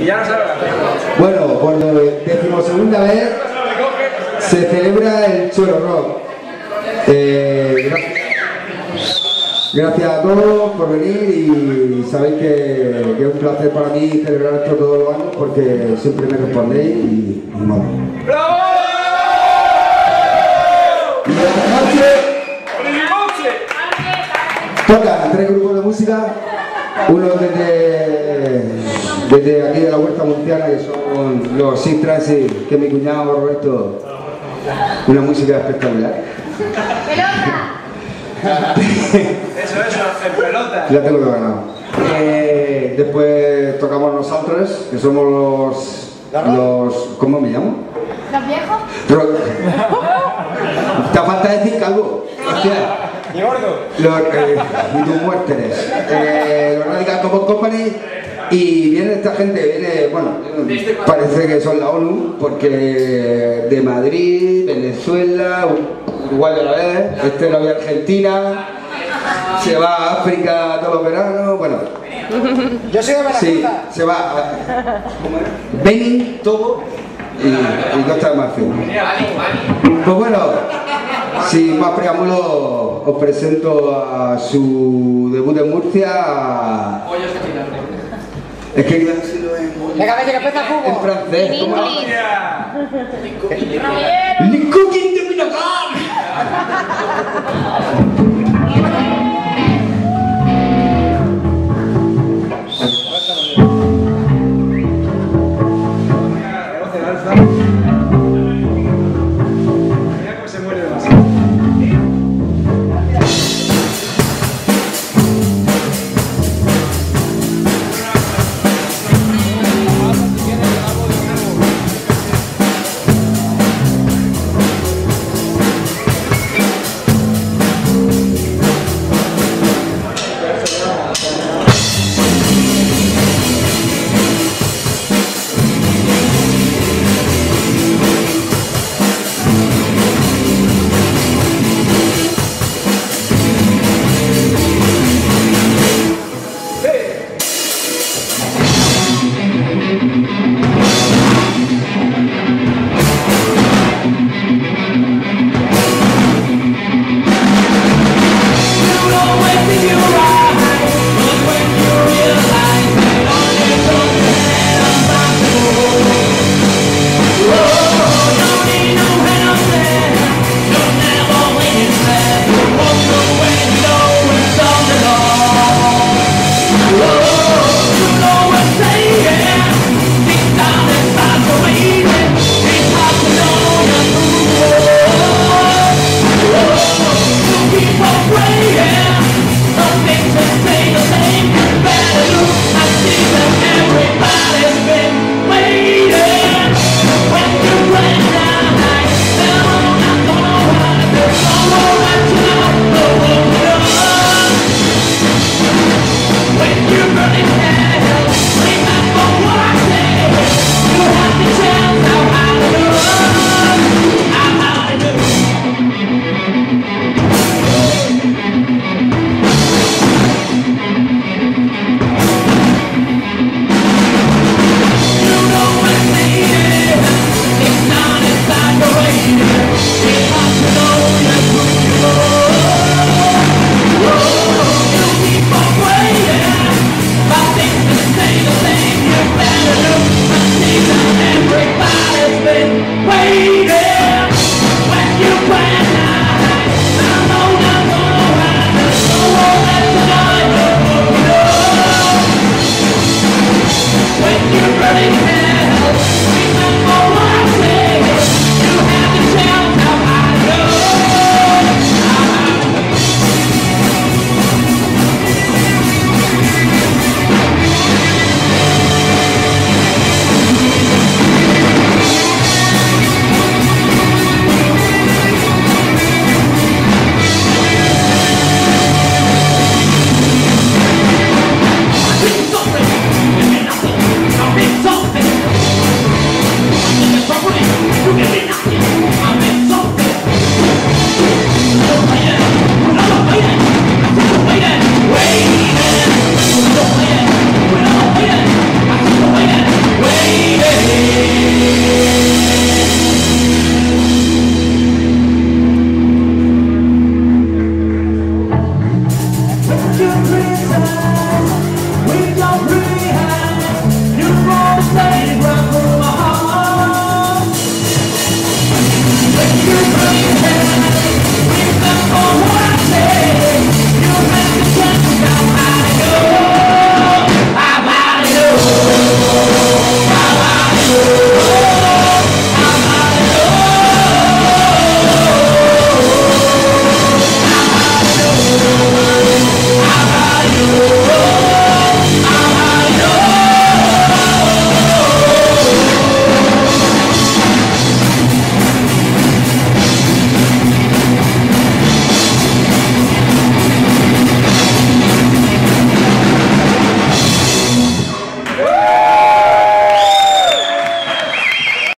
Y ya no sabe la Bueno, por decimosegunda vez se celebra el Choro Rock. Eh, gracias a todos por venir y sabéis que, que, es un placer para mí celebrar esto todos los años porque siempre me respondéis y, y bueno. ¡Bravo! Y esta noche tocan tres grupos de música, uno desde, desde aquí de la Huerta Murciana que son los Six Transit, que mi cuñado Roberto, una música espectacular. Eso, eso, en pelota. Ya tengo que ganar. Eh, después tocamos nosotros, que somos los, los ¿cómo me llamo? ¿Los viejos? Te falta decir calvo. Hostia. Y gordo. Los, eh, y tú muertes. Eh, los Radical Copos Company. Y viene esta gente, viene, bueno, parece que son la ONU, porque de Madrid, Venezuela, Uruguay otra vez, este lo de Argentina, se va a África todos los veranos, bueno, Yo soy de sí, Veracruz. se va a. Benin, Togo y, y Costa de Marfil. Pues bueno, sin más preámbulos, os presento a su debut en Murcia. Es que iba a decirlo en, Venga, vete que empieza el en francés. ¿cómo era? Javier. Le cooking de Pinocar.